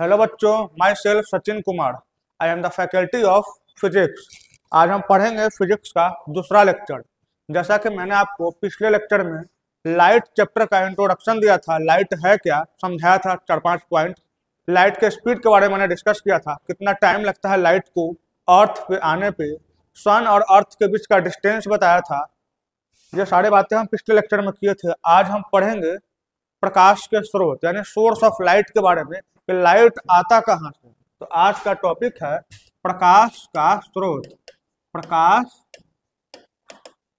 Hello बच्चों myself Sachin Kumar. I am the faculty of physics आज हम पढ़ेंगे फिजिक्स का दूसरा लेक्चर जैसा कि मैंने आपको पिछले लेक्चर में लाइट चैप्टर का इंट्रोडक्शन दिया था. लाइट है क्या? समझाया था चार पाँच पॉइंट लाइट के स्पीड के बारे में मैंने डिस्कस किया था. कितना टाइम लगता है लाइट को अर्थ पे आने पे? सन और अर्थ के बीच का डिस्टेंस बताया था. ये सारे बातें हम पिछले लेक्चर में किए थे. आज हम पढ़ेंगे प्रकाश के स्रोत, यानी सोर्स ऑफ़ लाइट के बारे में कि लाइट आता कहाँ से? तो आज का टॉपिक है प्रकाश का स्रोत। प्रकाश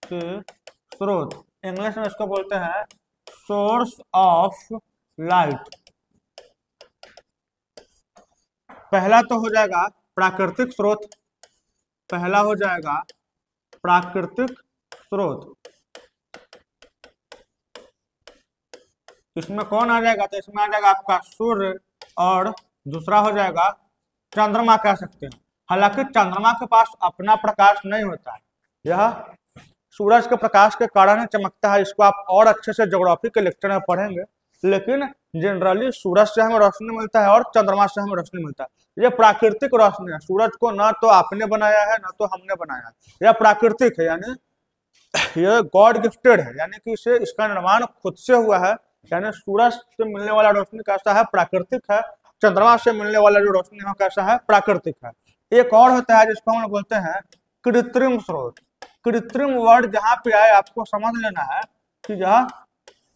के स्रोत। इंग्लिश में इसको बोलते हैं सोर्स ऑफ़ लाइट पहला तो हो जाएगा प्राकृतिक स्रोत। पहला हो जाएगा प्राकृतिक स्रोत। इसमें कौन आ जाएगा? तो इसमें आ जाएगा आपका सूर्य और दूसरा हो जाएगा चंद्रमा कह सकते हैं। हालाँकि चंद्रमा के पास अपना प्रकाश नहीं होता है। यह सूरज के प्रकाश के कारण ही चमकता है। इसको आप और अच्छे से ज्योग्राफी के लेक्चर में पढ़ेंगे। लेकिन जनरली सूरज से हमें रोशनी मिलता है और चंद्रमा से हमें रोशनी मिलता है। यह प्राकृतिक रोशनी है। सूरज को ना तो आपने बनाया है, ना तो हमने बनाया है। यह प्राकृतिक है, यानी यह गॉड गिफ्टेड है। यानी कि इसे इसका निर्माण खुद से हुआ है। यानी सूरज से मिलने वाला रोशनी कैसा है? प्राकृतिक है। चंद्रमा से मिलने वाला जो रोशनी है कैसा है? प्राकृतिक है। एक और होता है जिसको हम लोग बोलते हैं कृत्रिम स्रोत। कृत्रिम वर्ड जहाँ पे आए, आपको समझ लेना है कि यह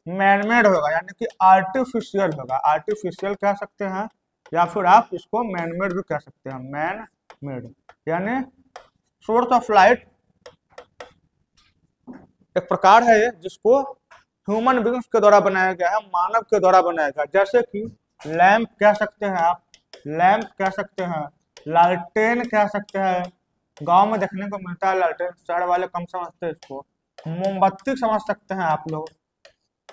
मैनमेड होगा, यानी कि आर्टिफिशियल होगा। आर्टिफिशियल कह सकते हैं, या फिर आप इसको मैनमेड भी कह सकते हैं। मैन मेड यानी सोर्स ऑफ़ लाइट एक प्रकार है जिसको ह्यूमन बींग्स के द्वारा बनाया गया है, मानव के द्वारा बनाया गया जैसे कि लैंप कह सकते हैं आप लैंप कह सकते हैं, लालटेन कह सकते हैं। गाँव में देखने को मिलता है लालटेन, शहर वाले कम समझते हैं इसको। मोमबत्ती समझ सकते हैं आप लोग।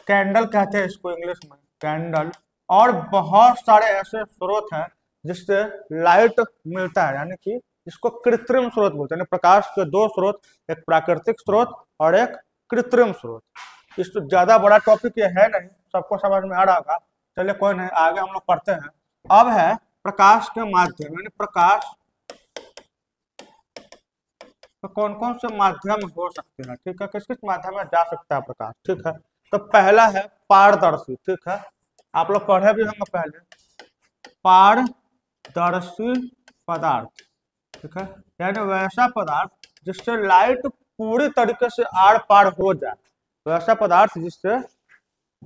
कैंडल कहते हैं इसको इंग्लिश में, कैंडल। और बहुत सारे ऐसे स्रोत हैं जिससे लाइट मिलता है, यानी कि इसको कृत्रिम स्रोत बोलते हैं। प्रकाश के दो स्रोत, एक प्राकृतिक स्रोत और एक कृत्रिम स्रोत। इस तो ज़्यादा बड़ा टॉपिक ये है नहीं, सबको समझ में आ रहा होगा। चलिए, कोई नहीं, आगे हम लोग पढ़ते हैं। अब है प्रकाश के माध्यम, यानी प्रकाश तो कौन कौन से माध्यम हो सकते हैं? ठीक है किस किस माध्यम में जा सकता है प्रकाश? ठीक है तो पहला है पारदर्शी। ठीक है, आप लोग पढ़े भी होंगे पहले। पारदर्शी पदार्थ। ठीक है, यानी वैसा पदार्थ जिससे लाइट पूरी तरीके से आर पार हो जाए। वैसा पदार्थ जिससे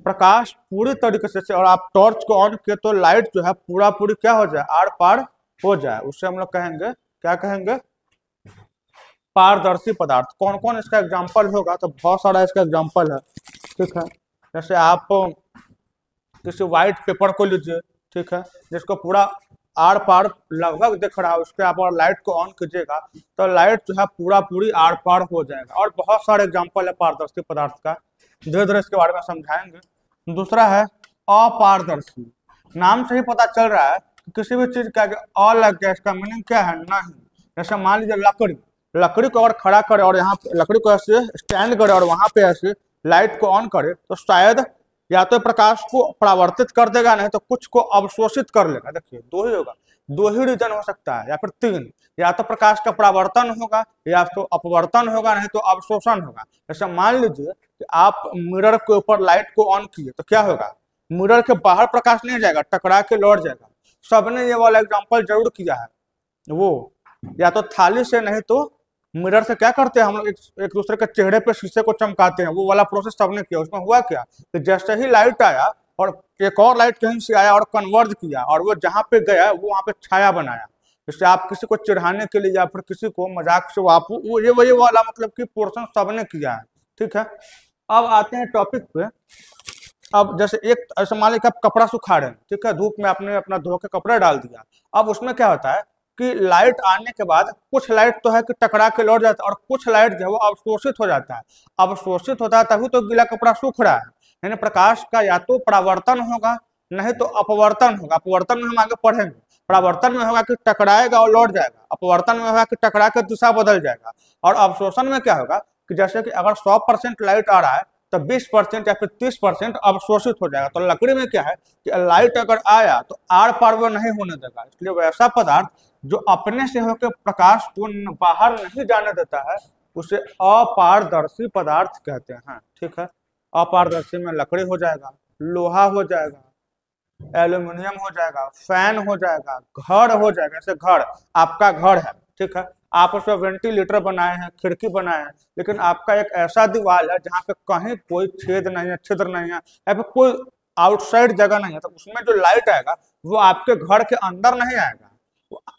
प्रकाश पूरी तरीके से और आप टॉर्च को ऑन किए तो लाइट जो है पूरा पूरी क्या हो जाए? आर पार हो जाए। उससे हम लोग कहेंगे क्या कहेंगे? पारदर्शी पदार्थ। कौन कौन इसका एग्ज़ाम्पल होगा? तो बहुत सारा इसका एग्ज़ाम्पल है। ठीक है? जैसे आप किसी व्हाइट पेपर को लीजिए। ठीक है? जिसको पूरा आर पार लगभग दिख रहा है, उसके आप और लाइट को ऑन कीजिएगा तो लाइट जो है पूरा पूरी आर पार हो जाएगा। और बहुत सारे एग्ज़ाम्पल है पारदर्शी पदार्थ का। धीरे धीरे इसके बारे में समझाएँगे। दूसरा है अपारदर्शी। नाम से ही पता चल रहा है कि किसी भी चीज़ का अ लग गया इसका मीनिंग क्या है? नहीं। जैसे मान लीजिए लकड़ी। लकड़ी को अगर खड़ा करे और यहाँ लकड़ी को ऐसे स्टैंड करे और वहाँ पे ऐसे लाइट को ऑन करे तो शायद या तो प्रकाश को परावर्तित कर देगा, नहीं तो कुछ को अवशोषित कर लेगा। देखिए दो ही होगा। दो ही रीजन हो सकता है, या फिर तीन। या तो प्रकाश का परावर्तन होगा, या तो अपवर्तन होगा, नहीं तो अवशोषण होगा। जैसे मान लीजिए कि आप मिरर के ऊपर लाइट को ऑन किए तो क्या होगा? मिरर के बाहर प्रकाश नहीं जाएगा, टकरा के लौट जाएगा। सबने ये वाला एग्ज़ाम्पल ज़रूर किया है। वो, या तो थाली से, नहीं तो मिरर से क्या करते हैं हम लोग? एक, एक दूसरे के चेहरे पे शीशे को चमकाते हैं। वो वाला प्रोसेस सबने किया उसमें हुआ क्या? कि जैसे ही लाइट आया और एक और लाइट कहीं से आया और कन्वर्ज किया और वो जहाँ पे गया वो वहाँ पे छाया बनाया। जैसे आप किसी को चिढ़ाने के लिए या फिर किसी को मज़ाक से आप वो ये वही वाला मतलब कि पोर्सन सबने किया है। ठीक है? अब आते हैं टॉपिक पे। अब जैसे एक ऐसे मान लीजिए आप कपड़ा सुखा रहे हैं। ठीक है? धूप में आपने अपना धो के कपड़ा डाल दिया। अब उसमें क्या होता है? कि लाइट आने के बाद कुछ लाइट तो है कि टकरा के लौट जाता है और कुछ लाइट जो है वो अवशोषित हो जाता है। अवशोषित होता है तभी तो गीला कपड़ा सूख रहा है। यानी प्रकाश का या तो परावर्तन होगा, नहीं तो अपवर्तन होगा। अपवर्तन में हम आगे पढ़ेंगे। परावर्तन में होगा कि टकराएगा और लौट जाएगा। अपवर्तन में होगा कि टकरा के दिशा बदल जाएगा। और अवशोषण में क्या होगा कि जैसे कि अगर सौ परसेंट लाइट आ रहा है तो 20 परसेंट या फिर 30 परसेंट अवशोषित हो जाएगा। तो लकड़ी में क्या है कि लाइट अगर आया तो आर पार वो नहीं होने देगा। इसलिए वैसा पदार्थ जो अपने से होकर प्रकाश को बाहर नहीं जाने देता है, उसे अपारदर्शी पदार्थ कहते हैं। ठीक है? अपारदर्शी में लकड़ी हो जाएगा, लोहा हो जाएगा, एल्यूमिनियम हो जाएगा, फ़ैन हो जाएगा, घर हो जाएगा। जैसे घर, आपका घर है, ठीक है? आप उसमें वेंटिलेटर बनाए हैं, खिड़की बनाए हैं, लेकिन आपका एक ऐसा दीवार है जहाँ पे कहीं कोई छेद नहीं है, छिद्र नहीं है, या फिर कोई आउटसाइड जगह नहीं है तो उसमें जो लाइट आएगा, वो आपके घर के अंदर नहीं आएगा।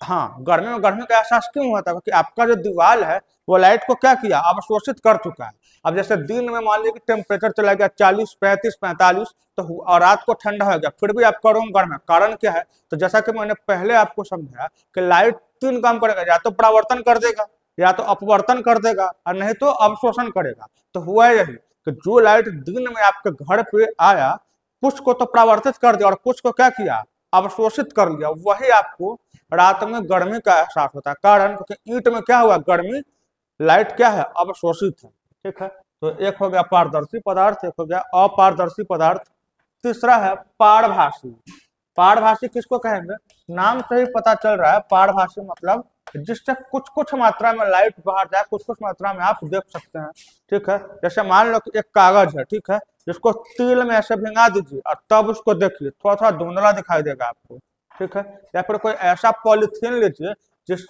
हाँ गर्मी में, गर्मी का एहसास क्यों हुआ था? क्योंकि आपका जो दीवार है, वो लाइट को क्या किया? अवशोषित कर चुका है। अब जैसे दिन में मान लीजिए कि टेम्परेचर चला गया चालीस, पैंतीस, पैंतालीस तो और रात को ठंडा हो गया, फिर भी आपका रूम गर्म। है कारण क्या है? तो जैसा कि मैंने पहले आपको समझाया कि लाइट तीन काम करेगा, या तो परावर्तन कर देगा, या तो अपवर्तन कर देगा, और नहीं तो अवशोषण करेगा। तो हुआ यही कि जो लाइट दिन में आपके घर पे आया, कुछ को तो परावर्तित कर दिया, और कुछ को क्या किया? अवशोषित कर लिया। वही आपको रात में गर्मी का एहसास होता है। कारण क्योंकि ईंट में क्या हुआ? गर्मी, लाइट क्या है? अवशोषित है। ठीक है? तो एक हो गया पारदर्शी पदार्थ, एक हो गया अपारदर्शी पदार्थ। तीसरा है पारभाषी। पारभाषी किसको कहेंगे? नाम से ही पता चल रहा है। पारभाषी मतलब जिससे कुछ कुछ मात्रा में लाइट बाहर जाए कुछ कुछ मात्रा में आप देख सकते हैं। ठीक है? जैसे मान लो कि एक कागज़ है। ठीक है? जिसको तिल में ऐसे भिंगा दीजिए और तब उसको देखिए थोड़ा थोड़ा धुंधला दिखाई देगा आपको। ठीक है? या फिर कोई ऐसा पॉलिथीन लीजिए जिस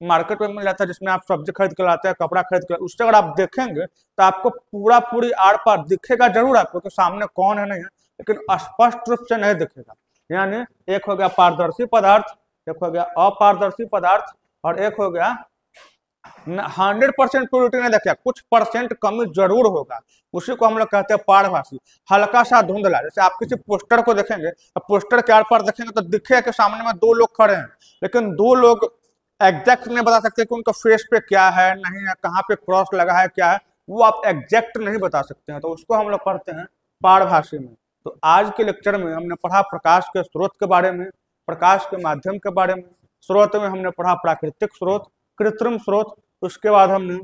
मार्केट में मिल जाता है जिसमें आप सब्ज़ी खरीद के लाते हैं, कपड़ा खरीद के, उससे अगर आप देखेंगे तो आपको पूरा पूरी आर पार दिखेगा ज़रूर आपको कि सामने कौन है, नहीं है, लेकिन स्पष्ट रूप से नहीं दिखेगा। यानी एक हो गया पारदर्शी पदार्थ, एक हो गया अपारदर्शी पदार्थ और एक हो गया हंड्रेड परसेंट प्योरिटी नहीं देखा कुछ परसेंट कमी ज़रूर होगा। उसी को हम लोग कहते हैं पारभाषी। हल्का सा धुंधला जैसे आप किसी पोस्टर को देखेंगे तो पोस्टर के आर पार देखेंगे तो दिखे कि सामने में दो लोग खड़े हैं, लेकिन दो लोग एग्जैक्ट नहीं बता सकते कि उनका फेस पे क्या है, नहीं है, कहाँ पे क्रॉस लगा है, क्या है, वो आप एग्जैक्ट नहीं बता सकते हैं। तो उसको हम लोग पढ़ते हैं पारभाषी में। तो आज के लेक्चर में हमने पढ़ा प्रकाश के स्रोत के बारे में, प्रकाश के माध्यम के बारे में, स्रोत में हमने पढ़ा प्राकृतिक स्रोत कृत्रिम स्रोत, उसके बाद हमने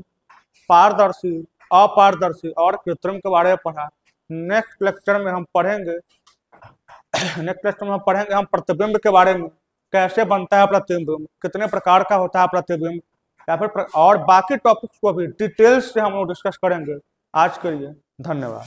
पारदर्शी, अपारदर्शी और कृत्रिम के बारे में पढ़ा। नेक्स्ट लेक्चर में हम पढ़ेंगे नेक्स्ट लेक्चर में हम पढ़ेंगे हम प्रतिबिंब के बारे में। कैसे बनता है प्रतिबिंब? कितने प्रकार का होता है प्रतिबिंब? या फिर और बाकी टॉपिक्स को भी डिटेल्स से हम लोग डिस्कस करेंगे। आज के लिए धन्यवाद।